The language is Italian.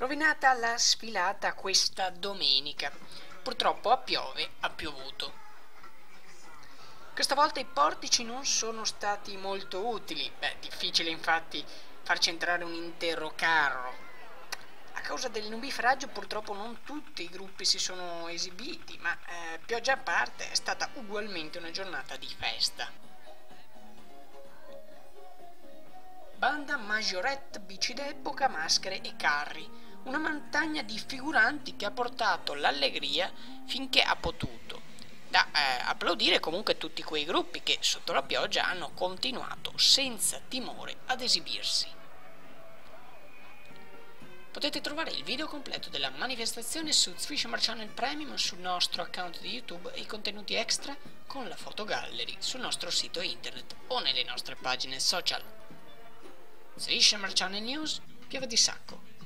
Rovinata la sfilata questa domenica. Purtroppo a piove ha piovuto. Questa volta i portici non sono stati molto utili. Beh, difficile infatti farci entrare un intero carro. A causa del nubifragio purtroppo non tutti i gruppi si sono esibiti, ma eh, pioggia a parte è stata ugualmente una giornata di festa. Banda Majorette bici d'epoca, maschere e carri. Una montagna di figuranti che ha portato l'allegria finché ha potuto. Da eh, applaudire comunque tutti quei gruppi che sotto la pioggia hanno continuato senza timore ad esibirsi. Potete trovare il video completo della manifestazione su Fisherman Channel Premium sul nostro account di YouTube e i contenuti extra con la foto gallery sul nostro sito internet o nelle nostre pagine social. Fisherman Channel News, piove di sacco.